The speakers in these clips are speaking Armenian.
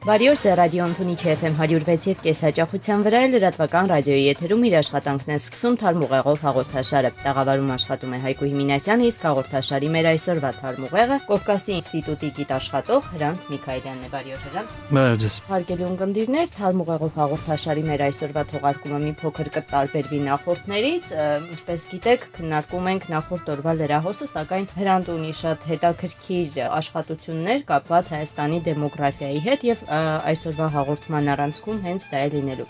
Բարի օր, Ռադիո Անտունիչ FM 106 եւ կես հաճախության վրա է լրատվական ռադիոյի եթերում իր աշխատանքն է սկսում Թարմուղեղով հաղորդաշարը։ Տաղավարում աշխատում է Հայկու Հիմինասյանը, իսկ հաղորդաշարի մեր այսօրվա Թարմուղեղը Կովկասի ինստիտուտի գիտաշխատող Հրանտ Միքայելյանն է։ Բարի օր, Հրանտ։ Բարի օր։ Հարգելի ունկնդիրներ, Թարմուղեղով հաղորդաշարի մեր այսօրվա թողարկումը մի փոքր կտարբերվի նախորդներից։ Ինչպես գիտեք, քննարկում ենք նախորդ օրվա լրահոսը, սակայն Հրանտ ունի շատ հետաքրքիր աշխատություններ կապված Հայաստանի դեմոգրաֆիայի հետ եւ այսօրվա հաղորդման առանցքում հենց դա է լինելու։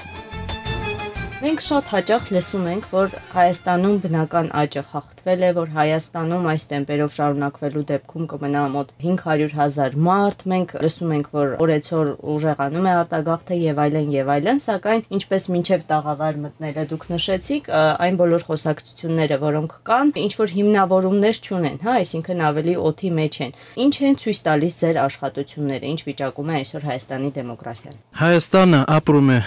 Մենք շատ հաճախ լսում ենք, որ Հայաստանում բնական աճը խախտվել է, որ Հայաստանում այս տեմպերով շարունակվելու դեպքում կմնա մոտ 500.000 մարդ։ Մենք լսում ենք, որ օրեցօր ուժեղանում է արտագաղթը եւ այլն եւ այլն, սակայն ինչպես մինչեւ տաղավար մտնելը դուք նշեցիք, այն բոլոր խոսակցությունները, որոնք կան, ինչ որ հիմնավորումներ չունեն, հա, այսինքն ավելի օթի մեջ են։ Ինչ են ցույց տալիս ձեր աշխատությունները, ինչ վիճակում է այսօր Հայաստանի դեմոգրաֆիան։ Հայաստանը ապրում է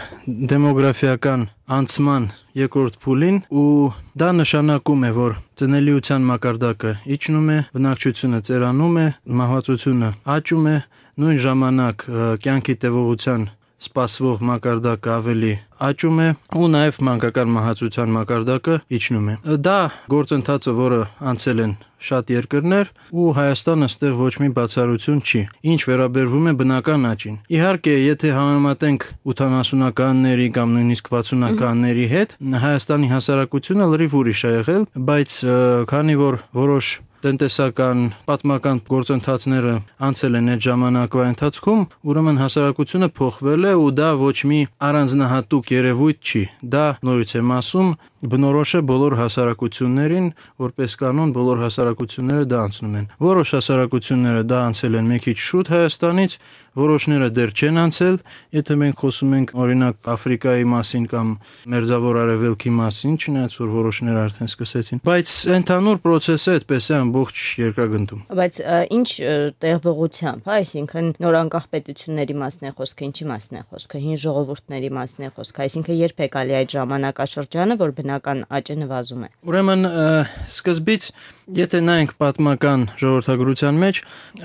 դեմոգրաֆիական անցման երկրորդ փուլին ու դա նշանակում է, որ ծնելիության մակարդակը իջնում է, բնակչությունը ծերանում է, մահացությունը աճում է, նույն ժամանակ կյանքի տևողության սպասվող մակարդակը ավելի աճում է ու նաև մանկական մահացության մակարդակը իջնում է։ Դա գործընթացը, որը անցել են շատ երկրներ ու Հայաստանը ստեղ ոչ մի բացառություն չի։ Ինչ վերաբերվում է բնական աճին։ Իհարկե, եթե համեմատենք 80-ականների կամ նույնիսկ 60-ականների հետ, Հայաստանի հասարակությունը լրիվ ուրիշ է եղել, բայց քանի որ որոշ տնտեսական պատմական գործընթացները անցել են այդ ժամանակվա ընթացքում, ուրեմն հասարակությունը փոխվել է ու դա ոչ մի առանձնահատուկ երևույթ չի։ Դա նորից եմ ասում, բնորոշ է բոլոր հասարակություններին, որպես կանոն բոլոր հասարակությունները դա անցնում են։ Որոշ հասարակությունները դա անցել են մի քիչ շուտ Հայաստանից, որոշները դեռ չեն անցել, եթե մենք խոսում ենք օրինակ Աֆրիկայի մասին կամ Մերձավոր Արևելքի մասին, չնայած որ որոշները արդեն սկսեցին, բայց ընդհանուր process-ը այդպես է ամբողջ երկրագնդում։ Բայց ինչ տեղողությամբ, հա, այսինքն նոր անկախ պետությունների մասն է խոսքը, ինչի մասն է խոսքը, հին ժողովուրդների մասն է խոսքը, այսինքն երբ է գալի այդ ժամանակաշրջանը, որ բնական աճը նվազում է։ Ուրեմն սկզբից Եթե նայենք պատմական ժողովրդագրության մեջ,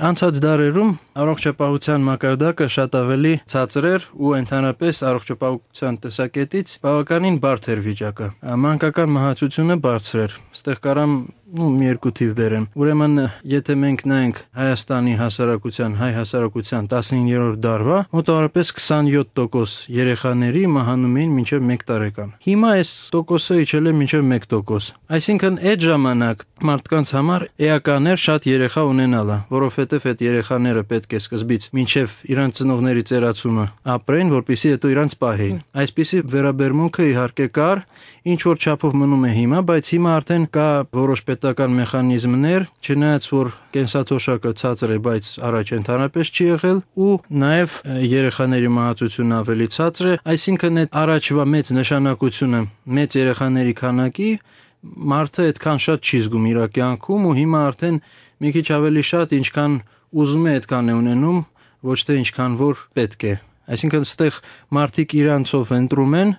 անցած դարերում առողջապահության մակարդակը շատ ավելի ցածր էր ու ընդհանրապես առողջապահության տեսակետից բավականին բարձր էր վիճակը։ Մանկական մահացությունը բարձր էր։ Ստեղ կարամ ու մի երկու թիվ բերեմ։ Ուրեմն, եթե մենք նայենք Հայաստանի հասարակության, հայ հասարակության 19-րդ դարվա, մոտավորապես 27% երեխաների մահանում էին մինչև 1 տարեկան։ Հիմա այս տոկոսը իջել է մինչև 1%։ Այսինքն այդ ժամանակ մարդկանց համար էական էր շատ երեխա ունենալը, որովհետև այդ երեխաները պետք է սկզբից մինչև իրանց ծնողների ծերացումը ապրեն, որpիսի հետո իրանց պահեին։ Այսպիսի վերաբերմունքը իհարկե կար, ինչ որ չափով մնում է հիմա, բայց հիմա արդեն կա որոշ պետական մեխանիզմներ, չնայած որ կենսաթոշակը ցածր է, բայց առաջ ընդհանրապես չի եղել ու նաև երեխաների մահացությունը ավելի ցածր է, այսինքն այդ առաջվա մեծ նշանակությունը մեծ երեխաների քանակի մարդը այդքան շատ չի զգում իր կյանքում ու հիմա արդեն մի քիչ ավելի շատ ինչքան ուզում է այդքան է ունենում, ոչ թե ինչքան որ պետք է։ Այսինքն ստեղ մարդիկ իրանցով ընտրում են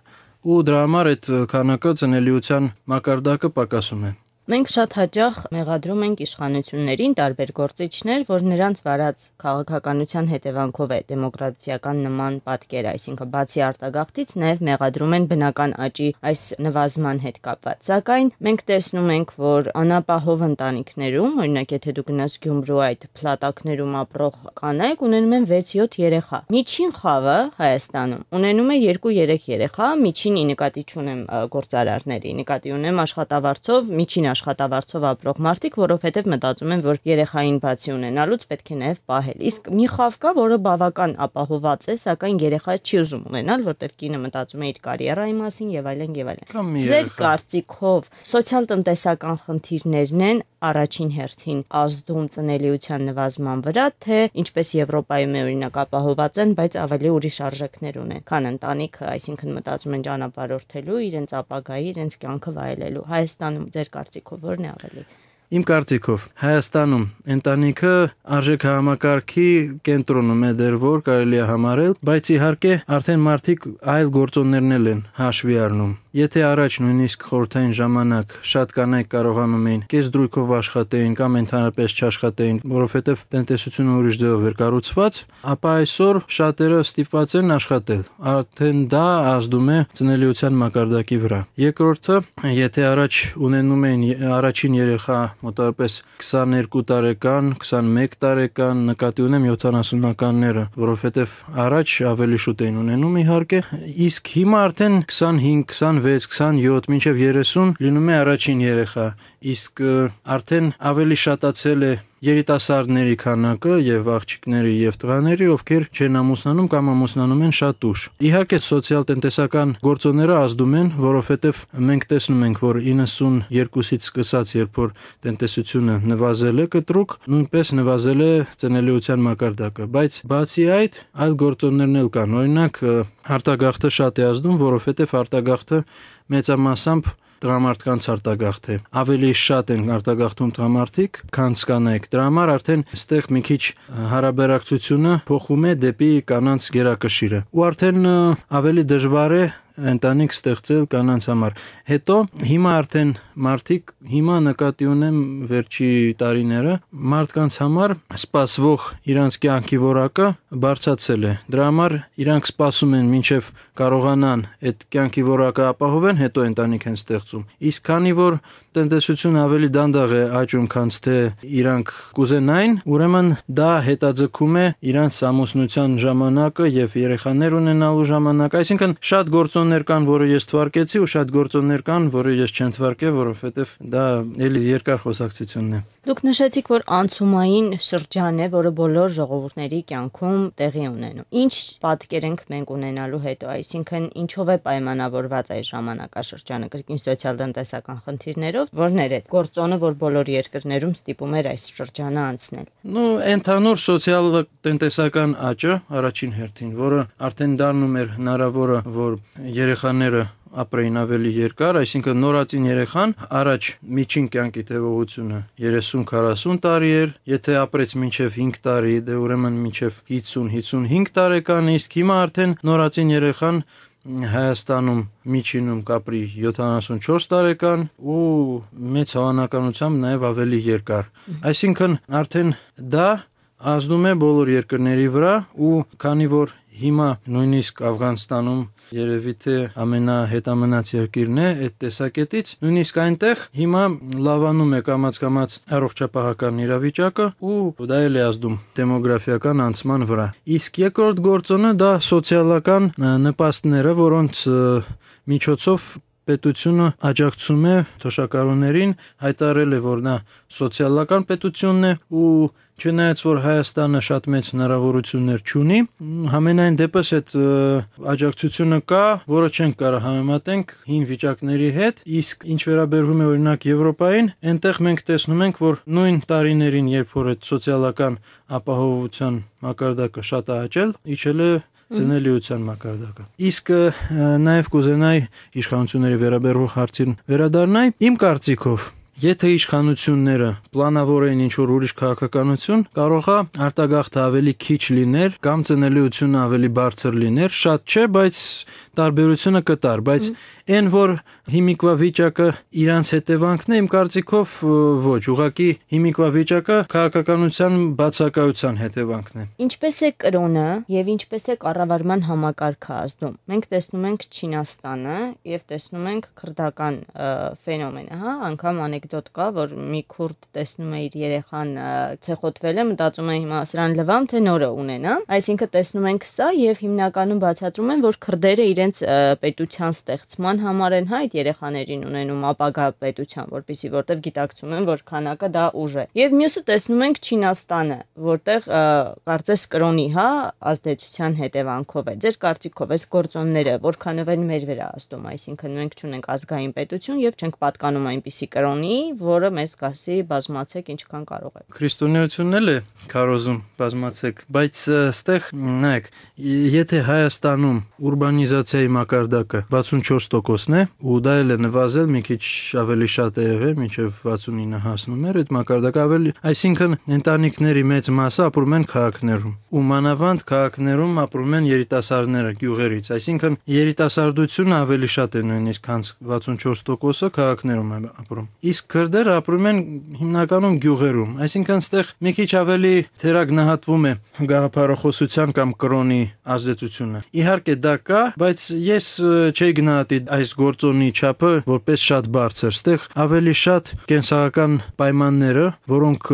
ու դրա համար այդ քանակը ծնելիության մակարդակը պակասում է։ Մենք շատ հաճախ մեղադրում ենք իշխանություններին տարբեր գործիչներ, որ նրանց վարած քաղաքականության հետևանքով է դեմոգրաֆիական նման պատկեր, այսինքն բացի արտագաղթից նաև մեղադրում են բնական աճի այս նվազման հետ կապված։ Սակայն մենք տեսնում ենք, որ անապահով ընտանիքներում, օրինակ եթե դու գնաս Գյումրու այդ փլատակներում ապրող կանայք ունենում են 6-7 երեխա։ Միջին խավը Հայաստանում ունենում է 2-3 երեխա, միջինի նկատի չունեմ գործարարների, նկատի ունեմ աշխատավարձով միջին աշխատավարձով ապրող մարդիկ, որովհետև մտածում են, որ երեխային բացի ունենալուց պետք է նաև պահել։ Իսկ մի խավ կա, որը բավական ապահոված է, սակայն երեխա չի ուզում ունենալ, որտեղ կինը մտածում է իր կարիերայի մասին եւ այլն եւ այլն։ Ձեր կարծիքով սոցիալ-տնտեսական խնդիրներն են առաջին հերթին ազդում ծնելիության նվազման վրա, թե ինչպես Եվրոպայում է օրինակ ապահոված են, բայց ավելի ուրիշ արժեքներ ունեն, քան ընտանիքը, այսինքն մտածում են ճանապարհորդելու, իրենց ապագայի, իրենց կյանքը վայելելու։ Հայաստանում ձեր կարծիքով կարծիքով ո՞րն է ավելի Իմ կարծիքով Հայաստանում ընտանիքը արժեք համակարգի կենտրոնում է դեռ որ կարելի է համարել, բայց իհարկե արդեն մարդիկ այլ գործոններն են հաշվի առնում եթե առաջ նույնիսկ խորթային ժամանակ շատ կանայք կարողանում էին կես դրույքով աշխատեին կամ ընդհանրապես չաշխատեին, որովհետև տնտեսությունը ուրիշ ձևով էր կառուցված, ապա այսօր շատերը ստիպված են աշխատել։ Արդեն դա ազդում է ծնելիության մակարդակի վրա։ Երկրորդը, եթե առաջ ունենում էին առաջին երեխա մոտավորապես 22 տարեկան, 21 տարեկան, նկատի ունեմ 70-ականները, որովհետև առաջ ավելի շուտ էին ունենում իհարկե, իսկ հիմա արդեն 25, 26, 27, մինչև 30 լինում է առաջին երեխա, իսկ արդեն ավելի շատացել է երիտասարդների քանակը եւ աղջիկների եւ տղաների, ովքեր չեն ամուսնանում կամ ամուսնանում են շատ ուշ։ Իհարկե սոցիալ-տնտեսական գործոնները ազդում են, որովհետեւ մենք տեսնում ենք, որ 92-ից սկսած, երբ որ տնտեսությունը նվազել է կտրուկ, նույնպես նվազել է ծնելիության մակարդակը, բայց բացի այդ, այլ գործոններն էլ կան։ Օրինակ, արտագաղթը շատ է ազդում, որովհետեւ արտագաղթը մեծամասամբ տղամարդկանց արտագաղթ է։ Ավելի շատ են արտագաղթում տղամարդիկ, քան կանայք։ Դրա համար արդեն այստեղ մի քիչ հարաբերակցությունը փոխում է դեպի կանանց գերակշիռը։ Ու արդեն ավելի դժվար է ընտանիք ստեղծել կանանց համար։ Հետո հիմա արդեն մարդիկ հիմա նկատի ունեմ վերջի տարիները մարդկանց համար սпасվող իրանց կյանքի որակը բարձացել է։ Դրա համար իրանք սпасում են մինչև կարողանան այդ կյանքի որակը ապահովեն, հետո ընտանիք են ստեղծում։ Իսկ քանի որ տնտեսությունը ավելի դանդաղ է աճում, քան թե իրանք կուզենային, ուրեմն դա հետաձգում է իրանց ամուսնության ժամանակը եւ երեխաներ ունենալու ժամանակը, այսինքն շատ գործոն գործոններ կան, որը ես թվարկեցի ու շատ գործոններ կան, որը ես չեմ թվարկել, որովհետև դա էլի երկար խոսակցությունն է։ Դուք նշեցիք, որ անցումային շրջան է, որը բոլոր ժողովուրդների կյանքում տեղի ունենում։ Ինչ պատկեր ենք մենք ունենալու հետո, այսինքն ինչով է պայմանավորված այս ժամանակաշրջանը կրկին սոցիալ-տնտեսական խնդիրներով, որներ է գործոնը, որ բոլոր երկրներում ստիպում էր այս շրջանը անցնել։ Ну, ընդհանուր սոցիալ-տնտեսական աճը առաջին հերթին, որը արդեն դառնում էր հնարավորը, որ երեխաները ապրեին ավելի երկար, այսինքն նորածին երեխան առաջ միջին կյանքի տևողությունը 30-40 տարի էր, եթե ապրեց մինչև 5 տարի, դե ուրեմն մինչև 50-55 տարեկան, իսկ հիմա արդեն նորածին երեխան Հայաստանում միջինում կապրի 74 տարեկան ու մեծ հավանականությամբ նաև ավելի երկար։ Այսինքն արդեն դա ազդում է բոլոր երկրների վրա ու քանի որ Հիմա նույնիսկ Աֆղանստանում երևի թե ամենահետամնաց երկիրն է այդ տեսակետից, նույնիսկ այնտեղ հիմա լավանում է կամած-կամած առողջապահական իրավիճակը ու դա էլ է ազդում դեմոգրաֆիական անցման վրա։ Իսկ երկրորդ գործոնը դա սոցիալական նպաստները, որոնց միջոցով պետությունը աջակցում է թոշակառուներին, հայտարարել է, որ նա սոցիալական պետությունն է ու Չնայած որ Հայաստանը շատ մեծ հնարավորություններ չունի, համենայն դեպս այդ աջակցությունը կա, որը չենք կարող համեմատենք հին վիճակների հետ, իսկ ինչ վերաբերվում է օրինակ Եվրոպային, այնտեղ մենք տեսնում ենք, որ նույն տարիներին, երբ որ այդ սոցիալական ապահովության մակարդակը շատ է աճել, իջել է ծնելիության մակարդակը։ Իսկ նաև կուզենայի իշխանությունների վերաբերող հարցին վերադառնալ, իմ կարծիքով Եթե իշխանությունները պլանավորեն ինչ որ ուրիշ քաղաքականություն, կարողա արտագաղթը ավելի քիչ լիներ կամ ծնելիությունը ավելի բարձր լիներ, շատ չէ, բայց տարբերությունը կտար, բայց այն որ հիմիկվա վիճակը իրանց հետևանքն է, իմ կարծիքով ոչ, ուղղակի հիմիկվա վիճակը քաղաքականության բացակայության հետևանքն է։ Ինչպես է կրոնը եւ ինչպես է կառավարման համակարգը ազդում։ Մենք տեսնում ենք Չինաստանը եւ տեսնում ենք քրդական ֆենոմենը, հա, անգամ անեկդոտ կա, որ մի քուրդ տեսնում է իր երեխան ցեխոտվել է, մտածում է հիմա սրան լվամ թե նորը ունենա։ Այսինքն տեսնում ենք սա եւ հիմնականում բացատրում են, որ քրդերը իրենց պետության ստեղծման համար են հայտ երեխաներին ունենում ապագա պետության, որpիսի որտեվ գիտակցում են, որ քանակը դա ուժ է։ Եվ մյուսը տեսնում ենք Չինաստանը, որտեղ կարծես կրոնի, հա, ազդեցության հետևանքով է։ Ձեր կարծիքով այս գործոնները որքանով են մեր վրա ազդում, այսինքն մենք չունենք ազգային պետություն եւ չենք պատկանում այնպիսի կրոնի, որը մեզ գասի բազմացեք ինչքան կարող եք։ Քրիստոնեությունն էլ է քարոզում բազմացեք, բայց ստեղ նայեք, եթե Հայաստանում ուրբանիզացիա ինֆլյացիայի մակարդակը 64%-ն է, ու դա էլ է նվազել մի քիչ ավելի շատ է եղել, մինչև 69 հասնում էր այդ մակարդակը ավելի, այսինքն ընտանիքների մեծ մասը ապրում են քաղաքներում։ Ու մանավանդ քաղաքներում ապրում են երիտասարդները գյուղերից, այսինքն երիտասարդությունը ավելի շատ է նույնիսկ քան 64%-ը քաղաքներում է ապրում։ Իսկ քրդերը ապրում են հիմնականում գյուղերում, այսինքն ստեղ մի քիչ ավելի թերագնահատվում է գաղափարախոսության կամ կրոնի ազդեցությունը։ Իհարկե դա կա, բայց ես չէի գնահատի այս գործոնի չափը որպես շատ բարձր։ Ստեղ ավելի շատ կենսական պայմանները, որոնք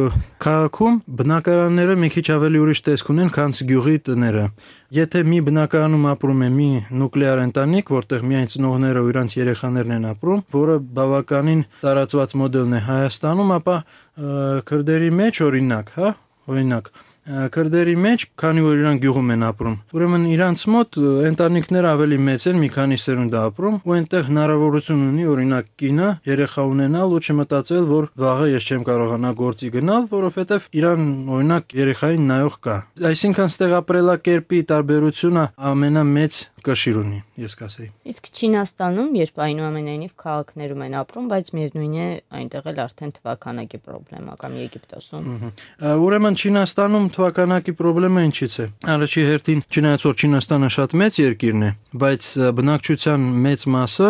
քաղաքում բնակարանները մի քիչ ավելի ուրիշ տեսք ունեն, քան գյուղի տները։ Եթե մի բնակարանում ապրում է մի նուկլեար ընտանիք, որտեղ միայն ծնողները ու իրանց երեխաներն են ապրում, որը բավականին տարածված մոդելն է Հայաստանում, ապա քրդերի մեջ օրինակ, հա, օրինակ քրդերի մեջ, քանի որ իրանք գյուղում են ապրում։ Ուրեմն իրանց մոտ ընտանիքները ավելի մեծ են, մի քանի սերունդ ապրում, ու այնտեղ հնարավորություն ունի օրինակ կինը երեխա ունենալ ու չմտածել, որ վաղը ես չեմ կարողանա գործի գնալ, որովհետև իրան օրինակ երեխային նայող կա։ Այսինքն ստեղ ապրելակերպի տարբերությունը ամենամեծ կշիր ունի, ես կասեի։ Իսկ Չինաստանում, երբ այնուամենայնիվ քաղաքներում են ապրում, բայց միևնույն է, այնտեղ էլ արդեն թվականակի խնդրեմա կամ Եգիպտոսում։ Ուրեմն Չինաստանում թվականակի խնդրեմը ինչից է։ Առաջի հերթին չնայած որ Չինաստանը շատ մեծ երկիրն է, բայց բնակչության մեծ մասը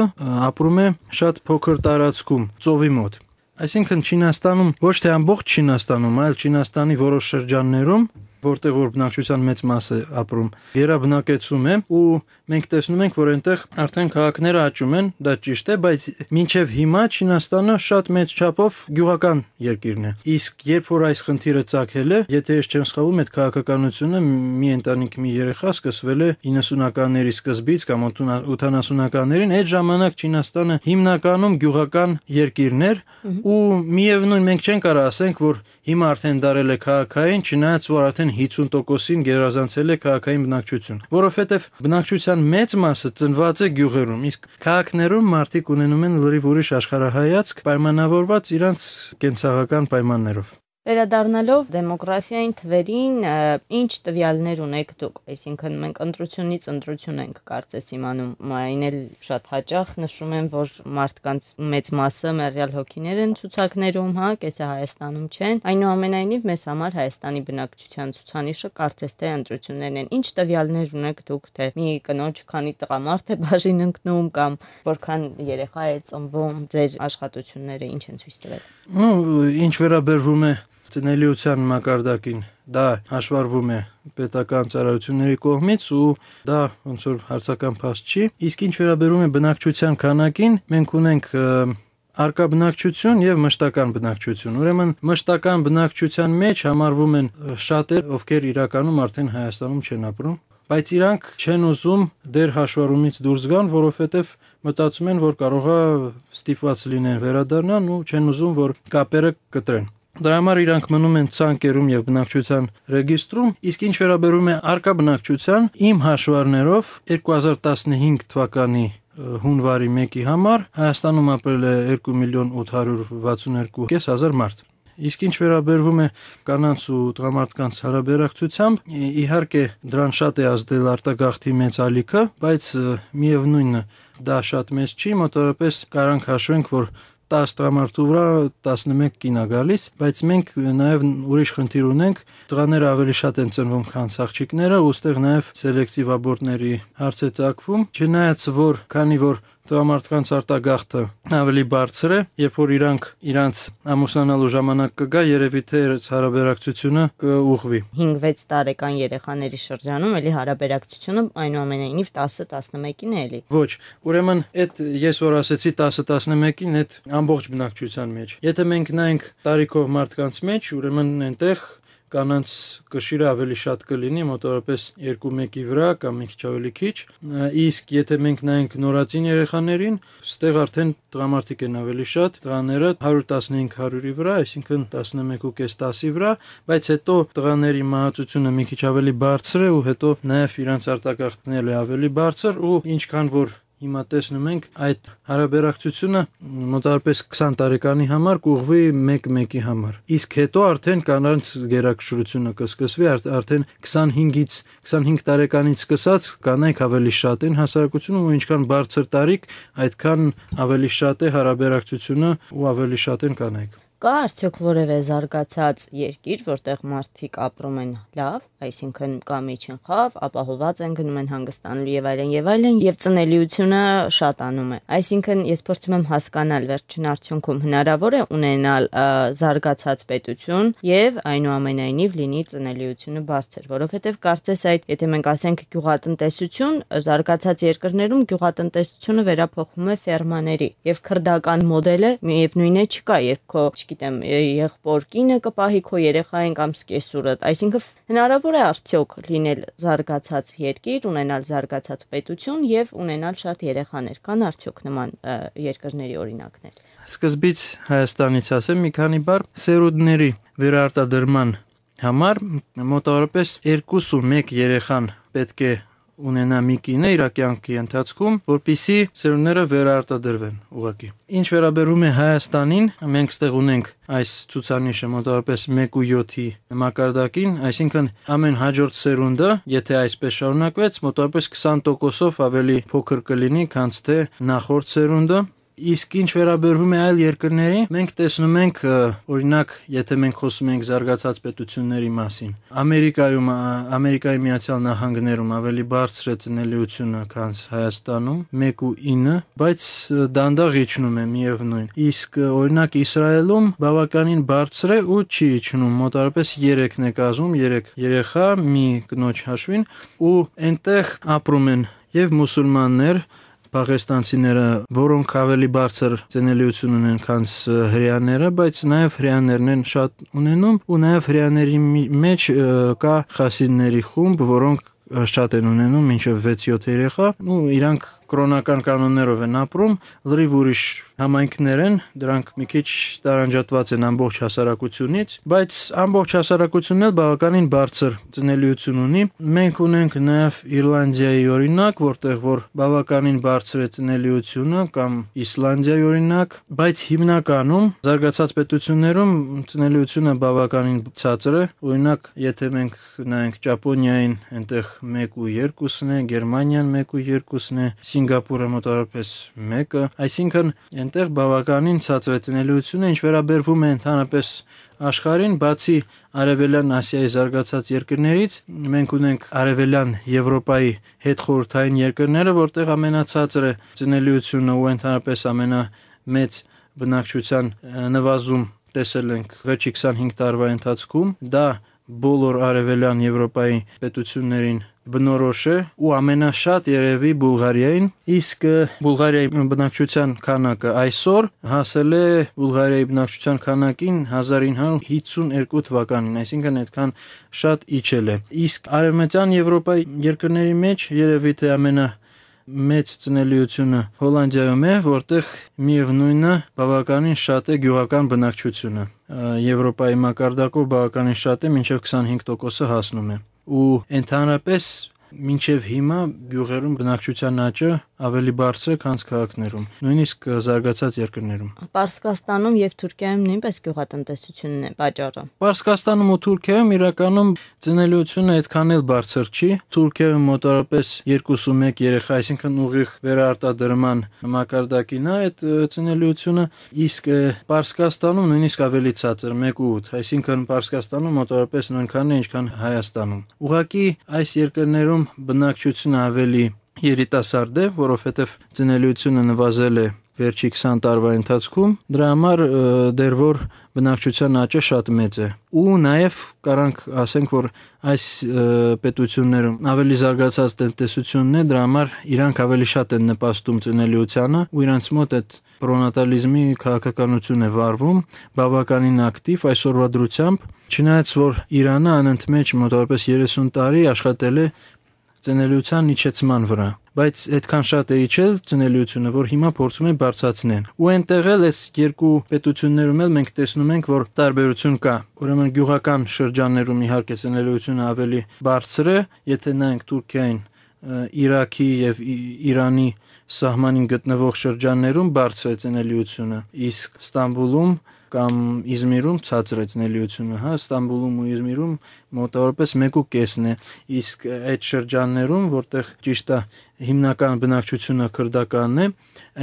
ապրում է շատ փոքր տարածքում, ծովի մոտ։ Այսինքն Չինաստանում ոչ թե ամբողջ Չինաստանում, այլ Չինաստանի որոշ շրջաններում որտեղ որ բնակչության մեծ մասը ապրում, երաբնակեցում է ու մենք տեսնում ենք, որ այնտեղ արդեն քաղաքները աճում են, դա ճիշտ է, բայց մինչև հիմա Չինաստանը շատ մեծ չափով գյուղական երկիրն է։ Իսկ երբ որ այս խնդիրը ցակել է, եթե ես չեմ սխալվում, այդ քաղաքականությունը մի ընտանիք մի երեխա սկսվել է 90-ականների սկզբից կամ 80-ականներին, այդ ժամանակ Չինաստանը հիմնականում գյուղական երկիրն էր ու միևնույն մենք չենք կարող ասենք, որ հիմա արդեն դարել է քաղաքային, չնայած որ արդեն 50%-ին գերազանցել է քաղաքային բնակչություն, որովհետև բնակչության մեծ մասը ծնված է գյուղերում, իսկ քաղաքներում մարդիկ ունենում են լրիվ ուրիշ աշխարհայացք, պայմանավորված իրանց կենսաղական պայմաններով։ Վերադառնալով դեմոգրաֆիային թվերին, ինչ տվյալներ ունեք դուք, այսինքն մենք ընտրությունից ընտրություն ենք կարծես իմանում, այն էլ շատ հաճախ նշում են, որ մարդկանց մեծ մասը մեռյալ հոգիներ են ցուցակներում, հա, կեսը Հայաստանում չեն։ Այնուամենայնիվ մեզ համար Հայաստանի բնակչության ցուցանիշը կարծես թե ընտրություններն են։ Ինչ տվյալներ ունեք դուք, թե մի կնոջ քանի տղամարդ է բաժին ընկնում կամ որքան երեխա է ծնվում, ձեր աշխատությունները ինչ են ցույց տվել։ Ну, ինչ վերաբերվում է ծնելիության մակարդակին դա հաշվառվում է պետական ծառայությունների կողմից ու դա ոնց որ հարցական փաստ չի իսկ ինչ վերաբերում է բնակչության քանակին մենք ունենք արկա բնակչություն եւ մշտական բնակչություն։ Ուրեմն մշտական բնակչության մեջ համարվում են շատեր, ովքեր իրականում արդեն Հայաստանում չեն ապրում, բայց իրանք չեն ուզում դեր հաշվառումից դուրս գան, որովհետև մտածում են, որ կարողա ստիպված լինեն վերադառնան ու չեն ուզում, որ կապերը կտրեն։ Դրա համար իրանք մնում են ցանկերում եւ բնակչության ռեգիստրում, իսկ ինչ վերաբերում է արկա բնակչության, իմ հաշվառներով 2015 թվականի հունվարի 1-ի համար Հայաստանում ապրել է 2 միլիոն 862 հազար մարդ։ Իսկ ինչ վերաբերվում է կանանց ու տղամարդկանց հարաբերակցությամբ, իհարկե դրան շատ է ազդել արտագաղթի մեծ ալիքը, բայց միևնույնն դա շատ մեծ չի, մոտավորապես կարանք հաշվենք, որ 10 տղամարդու վրա 11 կին է գալիս, բայց մենք նաև ուրիշ խնդիր ունենք, տղաները ավելի շատ են ծնվում, քան աղջիկները, ուստեղ նաև սելեկտիվ աբորտների հարց է ցակվում, չնայած որ քանի որ տղամարդկանց արտագաղթը ավելի բարձր է, երբ որ իրանք իրանց ամուսնանալու ժամանակ կգա, երևի թե հարաբերակցությունը կուղղվի։ 5-6 տարեկան երեխաների շրջանում էլի հարաբերակցությունը այնուամենայնիվ 10-11-ին է էլի։ Ոչ, ուրեմն այդ ես որ ասեցի 10-11-ին, այդ ամբողջ բնակչության մեջ։ Եթե մենք նայենք տարիքով մարդկանց մեջ, ուրեմն այնտեղ կանանց կշիռը ավելի շատ կլինի մոտավորապես 2-1-ի վրա կամ մի քիչ ավելի քիչ իսկ եթե մենք նայենք նորածին երեխաներին ստեղ արդեն տղամարդիկ են ավելի շատ տղաները 115-100-ի վրա այսինքն 11.5 10-ի վրա բայց հետո տղաների մահացությունը մի քիչ ավելի բարձր է ու հետո նաև իրանց արտակարգներն ավելի բարձր ու ինչքան որ հիմա տեսնում ենք այդ հարաբերակցությունը մոտավորապես 20 տարեկանի համար կուղվի 1-1-ի համար։ Իսկ հետո արդեն կանանց գերակշռությունը կսկսվի արդեն 25-ից 25 տարեկանից սկսած կանայք ավելի շատ են հասարակությունում ու ինչքան բարձր տարիք, այդքան ավելի շատ է հարաբերակցությունը ու ավելի շատ են կանայք։ Կա արդյոք որևէ զարգացած երկիր, որտեղ մարդիկ ապրում են լավ, այսինքն կա միջին խավ, ապահոված են գնում են հանգստանալու եւ այլն եւ այլն եւ ծնելիությունը շատանում է։ Այսինքն ես փորձում եմ հասկանալ վերջին արդյունքում հնարավոր է ունենալ զարգացած պետություն եւ այնուամենայնիվ լինի ծնելիությունը բարձր, որովհետեւ կարծես այդ, եթե մենք ասենք գյուղատնտեսություն, զարգացած երկրներում գյուղատնտեսությունը վերափոխվում է ֆերմաների եւ քրդական մոդելը միևնույն է չկա, երբ քո չգիտեմ, եղբոր կինը կպահի քո երեխային կամ սկեսուրդ։ Այսինքն հնարավոր է արդյոք լինել զարգացած երկիր, ունենալ զարգացած պետություն եւ ունենալ շատ երեխաներ։ Կան արդյոք նման երկրների օրինակներ։ Սկզբից Հայաստանից ասեմ մի քանի բառ սերունդների վերարտադրման համար մոտավորապես 2.1 երեխան պետք է ունենա մի կինը իր կյանքի ընթացքում, որpիսի սերունդները վերարտադրվեն ուղակի։ Ինչ վերաբերում է Հայաստանին, մենք ստեղ ունենք այս ցուցանիշը մոտավորապես 1.7-ի մակարդակին, այսինքն ամեն հաջորդ սերունդը, եթե այսպես շարունակվեց, մոտավորապես 20%-ով ավելի փոքր կլինի, քան թե նախորդ սերունդը, Իսկ ինչ վերաբերվում է այլ երկրների, մենք տեսնում ենք, օրինակ, եթե մենք խոսում ենք զարգացած պետությունների մասին, Ամերիկայում, Ամերիկայի Միացյալ Նահանգներում ավելի բարձր է ծնելիությունը, քան Հայաստանում, 1.9, բայց դանդաղ իջնում է միևնույն։ Իսկ օրինակ Իսրայելում բավականին բարձր է ու չի իջնում, մոտավորապես 3-ն է կազմում, 3 երեխա մի կնոջ հաշվին ու այնտեղ ապրում են եւ մուսուլմաններ, պաղեստանցիները, որոնք ավելի բարձր ցենելիություն ունեն, քան հрьяաները, բայց նաև հрьяաներն են շատ ունենում ու նաև հрьяաների մեջ կա խասինների խումբ, որոնք շատ են ունենում, մինչև 6-7 երեխա, ու իրանք կրոնական կանոններով են ապրում, լրիվ ուրիշ համայնքներ են, դրանք մի քիչ տարանջատված են ամբողջ հասարակությունից, բայց ամբողջ հասարակությունն էլ բավականին բարձր ծնելիություն ունի։ Մենք ունենք նաև Իռլանդիայի օրինակ, որտեղ որ բավականին բարձր է ծնելիությունը կամ Իսլանդիայի օրինակ, բայց հիմնականում զարգացած պետություններում ծնելիությունը բավականին ցածր է։ Օրինակ, եթե մենք նայենք Ճապոնիային, այնտեղ 1.2-ն է, Գերմանիան 1.2-ն է, Սինգապուրը մոտավորապես 1-ը, այսինքն այնտեղ բավականին ցածր է տնելիությունը, ինչ վերաբերվում է ընդհանրապես աշխարհին, բացի Արևելյան Ասիայի զարգացած երկրներից, մենք ունենք Արևելյան Եվրոպայի հետ խորհրդային երկրները, որտեղ ամենացածր է ծնելիությունը ու ընդհանրապես ամենամեծ բնակչության նվազում տեսել ենք վերջի 25 տարվա ընթացքում, դա բոլոր արևելյան Եվրոպայի պետություններին բնորոշ է ու ամենաշատ երևի Բուլղարիային, իսկ Բուլղարիայի բնակչության քանակը այսօր հասել է Բուլղարիայի բնակչության քանակին 1952 թվականին, այսինքն այդքան շատ իջել է։ Իսկ արևմտյան Եվրոպայի երկրների մեջ երևի թե ամենա մեծ ծնելիությունը Հոլանդիայում է, որտեղ միևնույնը բավականին շատ է գյուղական բնակչությունը։ Եվրոպայի մակարդակով բավականին շատ է, մինչև 25%-ը հասնում է։ Ու ընդհանրապես մինչև հիմա գյուղերում բնակչության աճը ավելի բարձր է, քան քաղաքներում, նույնիսկ զարգացած երկրներում։ Պարսկաստանում եւ Թուրքիայում նույնպես գյուղատնտեսությունն է պատճառը։ Պարսկաստանում ու Թուրքիայում իրականում ծնելիությունը այդքան էլ բարձր չի։ Թուրքիայում մոտավորապես 2.1 երեխա, այսինքն ուղիղ վերարտադրման մակարդակին է այդ ծնելիությունը, իսկ Պարսկաստանում նույնիսկ ավելի ցածր 1.8, այսինքն Պարսկաստանում մոտավորապես նույնքան է, ինչքան Հայաստանում։ Ուղղակի այս երկրներում բնակչությունը ավելի երիտասարդ է, որովհետև ծնելիությունը նվազել է վերջի 20 տարվա ընթացքում, դրա համար դեռ որ բնակչության աճը շատ մեծ է։ Ու նաև կարանք ասենք, որ այս պետություններում ավելի զարգացած տնտեսությունն է, դրա համար իրանք ավելի շատ են նպաստում ծնելիությանը ու իրանց մոտ այդ պրոնատալիզմի քաղաքականություն է վարվում, բավականին ակտիվ այսօրվա դրությամբ, չնայած որ Իրանը անընդմեջ մոտավորապես 30 տարի աշխատել է ծնելիության իջեցման վրա բայց այդքան շատ է իջել ծնելիությունը, որ հիմա փորձում են բարձրացնել։ Ու այնտեղ էլ այս երկու պետություններում էլ մենք տեսնում ենք, որ տարբերություն կա։ Ուրեմն գյուղական շրջաններում իհարկե ծնելիությունը ավելի բարձր է, եթե նայենք Թուրքիային Իրաքի եւ Իրանի սահմանին գտնվող շրջաններում բարձր է ծնելիությունը, իսկ Ստամբուլում կամ Իզմիրում ցածր է ծնելիությունը, հա, Ստամբուլում ու Իզմիրում մոտավորապես 1.5-ն է, իսկ այդ շրջաններում, որտեղ ճիշտ է հիմնական բնակչությունը քրդականն է,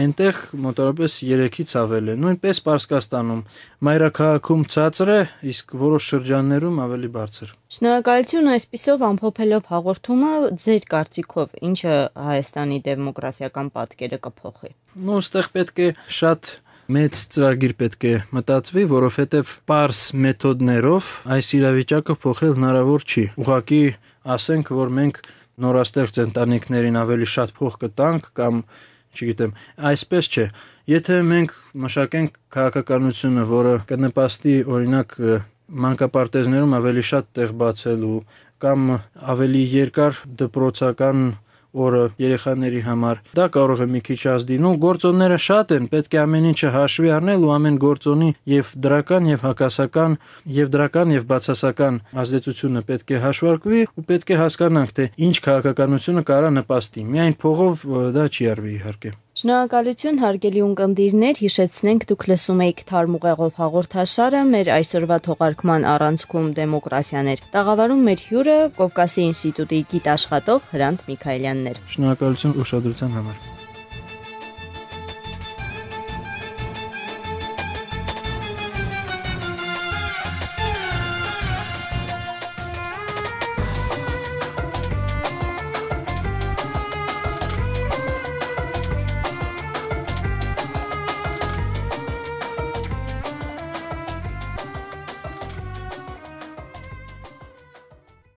այնտեղ մոտավորապես 3-ից ավել է։ Նույնպես Պարսկաստանում մայրաքաղաքում ցածր է, իսկ որոշ շրջաններում ավելի բարձր։ Շնորհակալություն այսպիսով ամփոփելով հաղորդումը, ձեր կարծիքով ինչը Հայաստանի դեմոգրաֆիական պատկերը կփոխի։ Ну, ստեղ պետք է շատ մեծ ծրագիր պետք է մտածվի, որովհետև པարս մեթոդներով այս իրավիճակը փոխել հնարավոր չի։ Ուղղակի ասենք, որ մենք նորաստեղծ ընտանիքներին ավելի շատ փող կտանք կամ չգիտեմ, այսպես չէ։ Եթե մենք մշակենք քաղաքականությունը, որը կնպաստի օրինակ մանկապարտեզներում ավելի շատ տեղ բացելու կամ ավելի երկար դպրոցական օրը երեխաների համար։ Դա կարող է մի քիչ ազդինում։ Գործոնները շատ են, պետք է ամեն ինչը հաշվի առնել ու ամեն գործոնի եւ դրական եւ հակասական եւ դրական եւ բացասական ազդեցությունը պետք է հաշվարկվի ու պետք է հասկանանք, թե ինչ քաղաքականությունը կարա նպաստի։ Միայն փողով դա չի արվի իհարկե։ Շնորհակալություն հարգելի ունկնդիրներ, հիշեցնենք դուք լսում եք Թարմուղեղով հաղորդաշարը մեր այսօրվա թողարկման առանցքում դեմոգրաֆիաներ։ Տաղավարում մեր հյուրը Կովկասի ինստիտուտի գիտաշխատող Հրանտ Միքայելյանն էր։ Շնորհակալություն ուշադրության համար։